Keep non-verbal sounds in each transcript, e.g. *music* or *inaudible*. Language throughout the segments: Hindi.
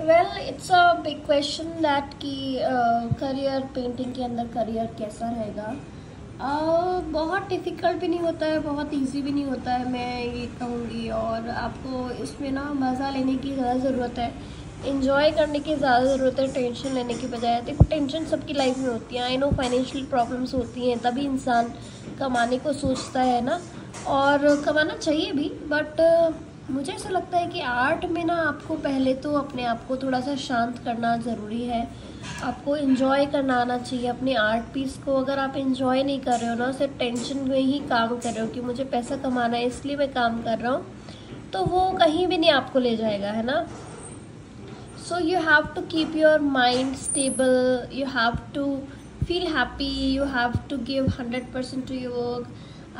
Well it's a big question that कि करियर uh, पेंटिंग के अंदर करियर कैसा रहेगा। Uh, बहुत डिफ़िकल्ट भी नहीं होता है बहुत इजी भी नहीं होता है मैं ये कहूँगी। और आपको इसमें ना मज़ा लेने की ज़्यादा ज़रूरत है। इन्जॉय करने की ज़्यादा ज़रूरत है टेंशन लेने की बजाय। देखो टेंशन सबकी लाइफ में होती है। आई नो फाइनेंशियल प्रॉब्लम्स होती हैं तभी इंसान कमाने को सोचता है ना। और कमाना चाहिए भी बट मुझे ऐसा लगता है कि आर्ट में ना आपको पहले तो अपने आप को थोड़ा सा शांत करना ज़रूरी है। आपको इन्जॉय करना आना चाहिए अपने आर्ट पीस को। अगर आप इन्जॉय नहीं कर रहे हो ना, सिर्फ़ टेंशन में ही काम कर रहे हो कि मुझे पैसा कमाना है, इसलिए मैं काम कर रहा हूँ तो वो कहीं भी नहीं आपको ले जाएगा, है ना? So you have to keep your mind stable you have to feel happy you have to give hundred percent to your work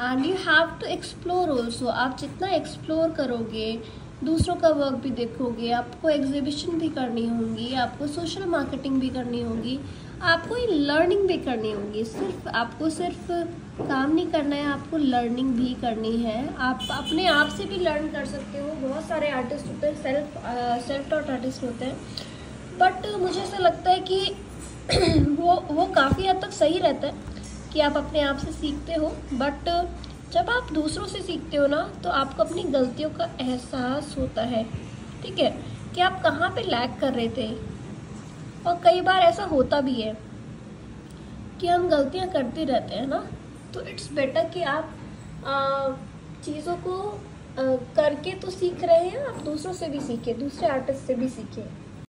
and you have to explore also आप जितना एक्सप्लोर करोगे, दूसरों का वर्क भी देखोगे, आपको एग्जीबिशन भी करनी होगी, आपको सोशल मार्केटिंग भी करनी होगी, आपको ये लर्निंग भी करनी होगी। सिर्फ़, आपको सिर्फ़ काम नहीं करना है, आपको लर्निंग भी करनी है। आप अपने आप से भी लर्न कर सकते हो। बहुत सारे आर्टिस्ट होते हैं सेल्फ सेल्फ टॉट आर्टिस्ट होते हैं। बट मुझे ऐसा लगता है कि *clears throat* वो वो काफ़ी हद तक सही रहता है। कि आप अपने आप से सीखते हो बट जब आप दूसरों से सीखते हो ना तो आपको अपनी गलतियों का एहसास होता है। ठीक है? कि आप कहाँ पे लैक कर रहे थे? और कई बार ऐसा होता भी है कि हम गलतियाँ करते रहते हैं ना तो इट्स बेटर कि आप चीज़ों को आ, करके तो सीख रहे हैं आप दूसरों से भी सीखें दूसरे आर्टिस्ट से भी सीखें।